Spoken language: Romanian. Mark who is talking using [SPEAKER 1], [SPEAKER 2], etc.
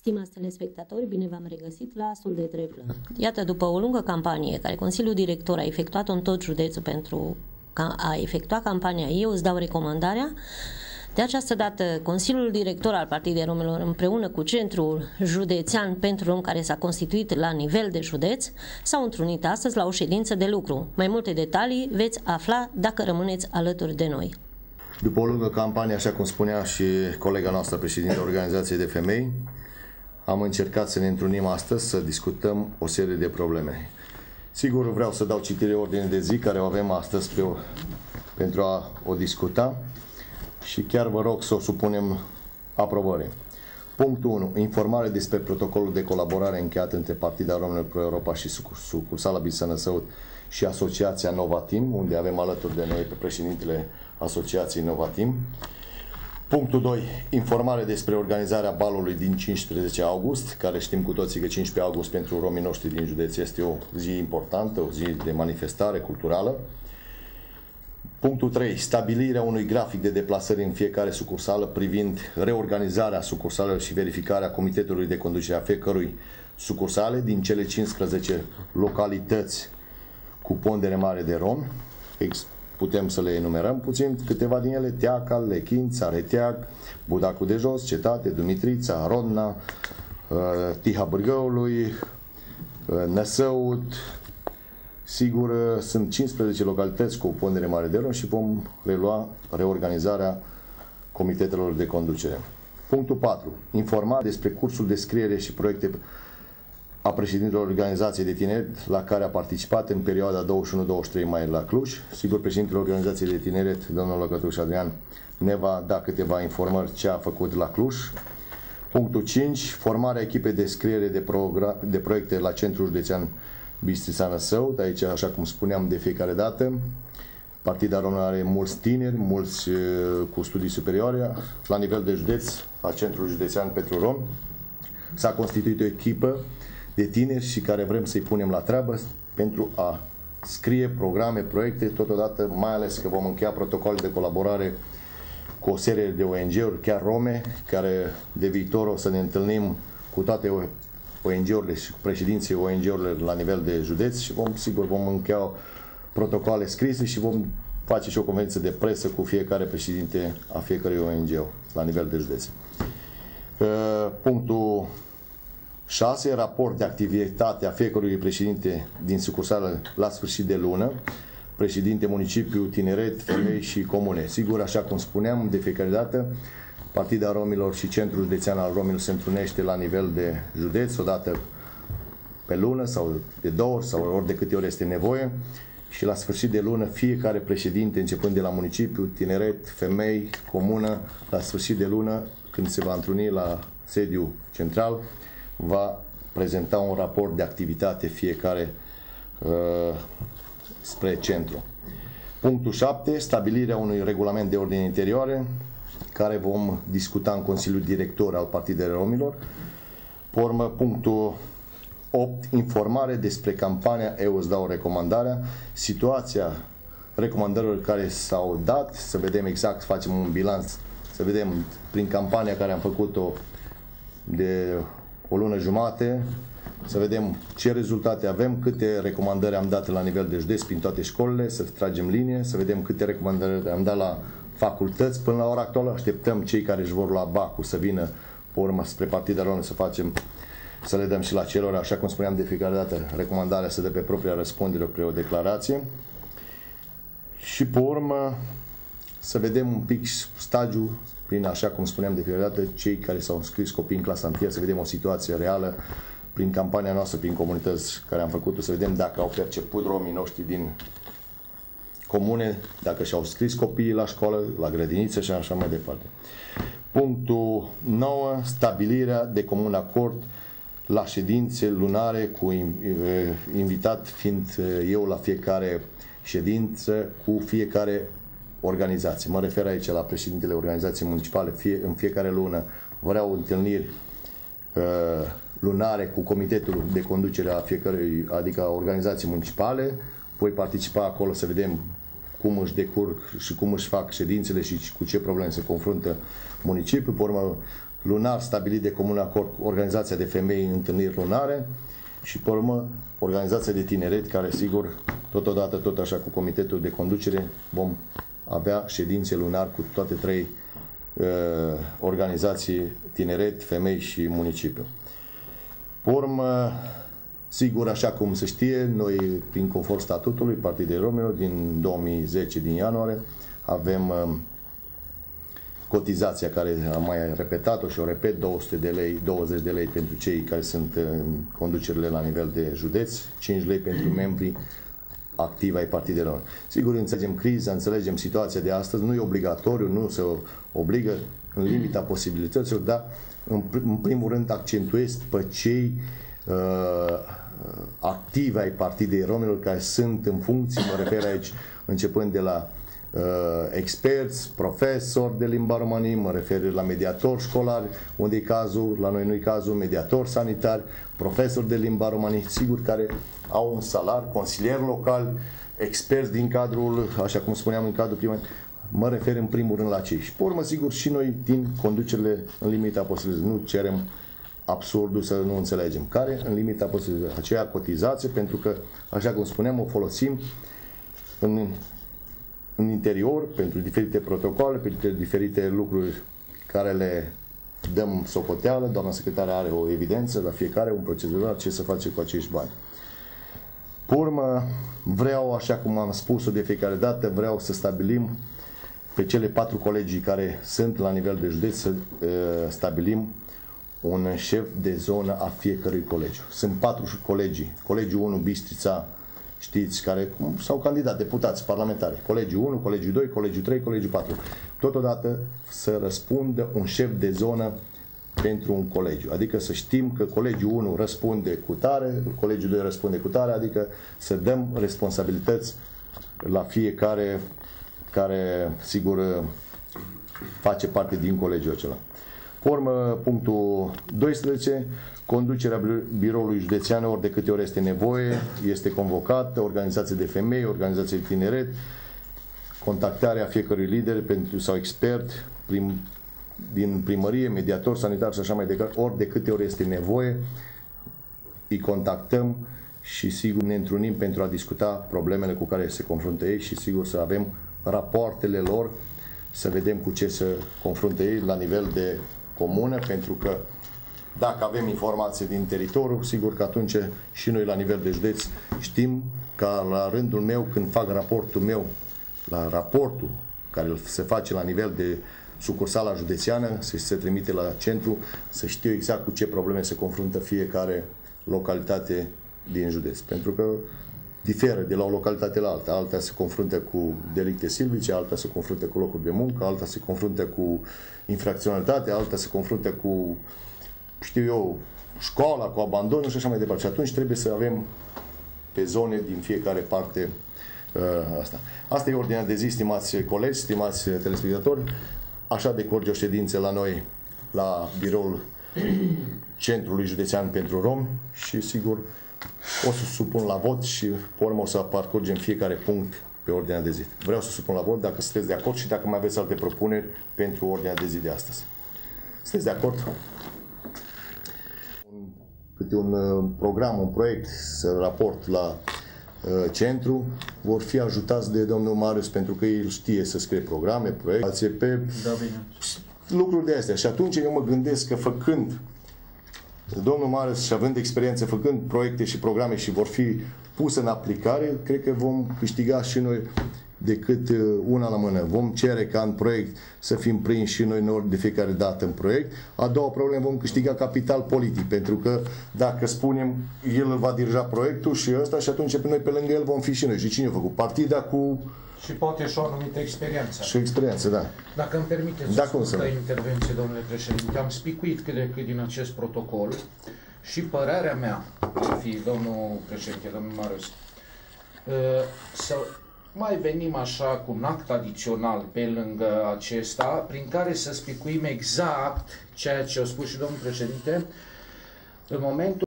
[SPEAKER 1] Stimați telespectatori, bine v-am regăsit la Asul de Treplă. Iată, după o lungă campanie care Consiliul Director a efectuat-o în tot județul pentru a efectua campania Eu îți dau recomandarea, de această dată, Consiliul Director al Partidei Romilor împreună cu Centrul Județean pentru Rom care s-a constituit la nivel de județ s-au întrunit astăzi la o ședință de lucru. Mai multe detalii veți afla dacă rămâneți alături de noi.
[SPEAKER 2] După o lungă campanie, așa cum spunea și colega noastră, președinte Organizației de Femei, am încercat să ne întrunim astăzi să discutăm o serie de probleme. Sigur, vreau să dau citire ordine de zi care o avem astăzi pe o, pentru a o discuta și chiar vă rog să o supunem aprobării. Punctul 1. Informare despre protocolul de colaborare încheiat între Partida Românilor Pro Europa și sucursala Bisană Săut și Asociația Novatim, unde avem alături de noi pe președintele Asociației Novatim. Punctul 2. Informare despre organizarea balului din 15 august, care știm cu toții că 15 august pentru romii noștri din județ este o zi importantă, o zi de manifestare culturală. Punctul 3. Stabilirea unui grafic de deplasări în fiecare sucursală privind reorganizarea sucursalelor și verificarea comitetului de conducere a fiecărui sucursale din cele 15 localități cu pondere mare de romi. Putem să le enumerăm puțin, câteva din ele, Teaca, Lechin, Țareteag, Budacul de Jos, Cetate, Dumitrița, Rodna, uh, Tiha Bârgăului, uh, Năsăut, Sigur, sunt 15 localități cu o pondere mare de rom și vom relua reorganizarea comitetelor de conducere. Punctul 4. Informa despre cursul de scriere și proiecte a președintelor organizației de tineret la care a participat în perioada 21-23 mai la Cluj. Sigur, președintele organizației de tineret, domnul Lăcătuș Adrian, ne va da câteva informări ce a făcut la Cluj. Punctul 5. Formarea echipei de scriere de, de proiecte la Centrul Județean Bistrița Său, de aici, așa cum spuneam de fiecare dată, Partida Română are mulți tineri, mulți uh, cu studii superioare. La nivel de județ, la Centrul Județean pentru Rom, s-a constituit o echipă de tineri și care vrem să-i punem la treabă pentru a scrie programe, proiecte, totodată, mai ales că vom încheia protocol de colaborare cu o serie de ONG-uri, chiar rome, care de viitor o să ne întâlnim cu toate ONG-urile și președinții ONG-urile la nivel de județ și vom, sigur, vom încheia protocoale scrise și vom face și o convenție de presă cu fiecare președinte a fiecărui ONG la nivel de județ. Uh, punctul 6. Raport de activitate a fiecărui președinte din sucursală la sfârșit de lună, președinte, municipiu, tineret, femei și comune. Sigur, așa cum spuneam de fiecare dată, Partida Romilor și Centrul Județean al Romilor se întrunește la nivel de județ, odată pe lună sau de două ori sau ori de câte ori este nevoie și la sfârșit de lună fiecare președinte, începând de la municipiu, tineret, femei, comună, la sfârșit de lună, când se va întruni la sediu central, va prezenta un raport de activitate fiecare uh, spre centru. Punctul 7. Stabilirea unui regulament de ordine interioare care vom discuta în Consiliul Director al Partidei Romilor. Pormă, punctul 8. Informare despre campania Eu îți dau recomandarea, situația recomandărilor care s-au dat, să vedem exact, facem un bilanț, să vedem prin campania care am făcut-o de o lună jumate, să vedem ce rezultate avem, câte recomandări am dat la nivel de județ prin toate școlile, să tragem linie, să vedem câte recomandări am dat la facultăți. Până la ora actuală așteptăm cei care își vor lua bacul să vină pe urmă spre Partida Română să facem să le dăm și la celor, așa cum spuneam de fiecare dată, recomandarea să dă pe propria răspundere pe o declarație și pe urmă să vedem un pic stagiul prin, așa cum spuneam de fiecare dată, cei care s-au înscris copii în clasa 1, să vedem o situație reală prin campania noastră, prin comunități care am făcut-o, să vedem dacă au perceput romii noștri din comune, dacă și-au scris copiii la școală, la grădiniță și așa mai departe. Punctul 9. Stabilirea de comun acord la ședințe lunare cu invitat fiind eu la fiecare ședință cu fiecare organizație. Mă refer aici la președintele organizației municipale. Fie, în fiecare lună vreau întâlniri uh, lunare cu comitetul de conducere a fiecărei, adică a organizației municipale. Voi participa acolo să vedem cum își decurg și cum își fac ședințele și cu ce probleme se confruntă municipiul. Pe urmă, lunar stabilit de comun acord cu Organizația de Femei în întâlniri lunare și, pe urmă, Organizația de Tineret, care, sigur, totodată, tot așa cu Comitetul de Conducere, vom avea ședințe lunar cu toate trei uh, organizații, tineret, femei și municipiu. Pe urmă, sigur, așa cum se știe, noi, prin conform statutului Partidului Romilor, din 2010, din ianuarie, avem uh, cotizația care am mai repetat-o și o repet, 200 de lei, 20 de lei pentru cei care sunt în conducerile la nivel de județ, 5 lei pentru membrii activi ai partidelor. Sigur, înțelegem criza, înțelegem situația de astăzi, nu e obligatoriu, nu se obligă în limita posibilităților, dar în, în primul rând accentuez pe cei uh, activi ai Partidei Romilor care sunt în funcție, mă refer aici începând de la uh, experți, profesori de limba românii, mă refer la mediatori școlari, unde e cazul, la noi nu e cazul, mediatori sanitari, profesori de limba românii, sigur, care au un salar, consilieri locali, experți din cadrul, așa cum spuneam, în cadrul primar, mă refer în primul rând la cei. Și pe urmă, sigur, și noi din conducerile în limita posibilității, nu cerem absurdul să nu înțelegem, care? În limita posibilității, aceea cotizație, pentru că, așa cum spuneam, o folosim în în interior, pentru diferite protocoale, pentru diferite lucruri care le dăm socoteală, doamna secretară are o evidență la fiecare, un procedural, ce să face cu acești bani. Pe urmă, vreau, așa cum am spus-o de fiecare dată, vreau să stabilim pe cele patru colegii care sunt la nivel de județ să uh, stabilim un șef de zonă a fiecărui colegiu. Sunt patru colegii. Colegiul 1, Bistrița, știți, care s-au candidat deputați parlamentari, colegiul 1, colegiul 2, colegiul 3, colegiul 4. Totodată să răspundă un șef de zonă pentru un colegiu. Adică să știm că colegiul 1 răspunde cu tare, colegiul 2 răspunde cu tare, adică să dăm responsabilități la fiecare care, sigur, face parte din colegiul acela. Formă punctul 12, conducerea biroului județean ori de câte ori este nevoie, este convocată, organizație de femei, organizație de tineret, contactarea fiecărui lider pentru, sau expert prim, din primărie, mediator, sanitar și așa mai departe, ori de câte ori este nevoie, îi contactăm și sigur ne întrunim pentru a discuta problemele cu care se confruntă ei și sigur să avem rapoartele lor, să vedem cu ce se confruntă ei la nivel de comună, pentru că dacă avem informații din teritoriu, sigur că atunci și noi la nivel de județ știm ca la rândul meu, când fac raportul meu, la raportul care se face la nivel de sucursala județeană, să se trimite la centru, să știu exact cu ce probleme se confruntă fiecare localitate din județ. Pentru că diferă de la o localitate la alta. Alta se confruntă cu delicte silvice, alta se confruntă cu locuri de muncă, alta se confruntă cu infracționalitate, alta se confruntă cu, știu eu, școala, cu abandonul și așa mai departe. Și atunci trebuie să avem pe zone din fiecare parte uh, asta. Asta e ordinea de zi, stimați colegi, stimați telespectatori. Așa decurge o ședință la noi, la biroul Centrului Județean pentru Rom și sigur o să supun la vot și pe urmă o să parcurgem fiecare punct pe ordinea de zi. Vreau să supun la vot dacă sunteți de acord și dacă mai aveți alte propuneri pentru ordinea de zi de astăzi. Sunteți de acord? Câte un uh, program, un proiect, să raport la uh, centru, vor fi ajutați de domnul Marius pentru că el știe să scrie programe, proiecte, pe da, bine. lucruri de astea. Și atunci eu mă gândesc că făcând domnul Marius și având experiență făcând proiecte și programe și vor fi puse în aplicare, cred că vom câștiga și noi decât uh, una la mână. Vom cere ca în proiect să fim prinși și noi de fiecare dată în proiect. A doua problemă, vom câștiga capital politic, pentru că dacă spunem, el va dirija proiectul și ăsta și atunci pe noi pe lângă el vom fi și noi. Și cine a făcut? Partida cu
[SPEAKER 3] și poate și o anumită experiență.
[SPEAKER 2] Și experiență, da.
[SPEAKER 3] Dacă îmi permiteți da, să spun intervenție, domnule președinte, am spicuit cât de cât din acest protocol și părerea mea, fi domnul președinte, domnul Marius, uh, să mai venim așa cu un act adițional pe lângă acesta, prin care să spicuim exact ceea ce a spus și domnul președinte, în momentul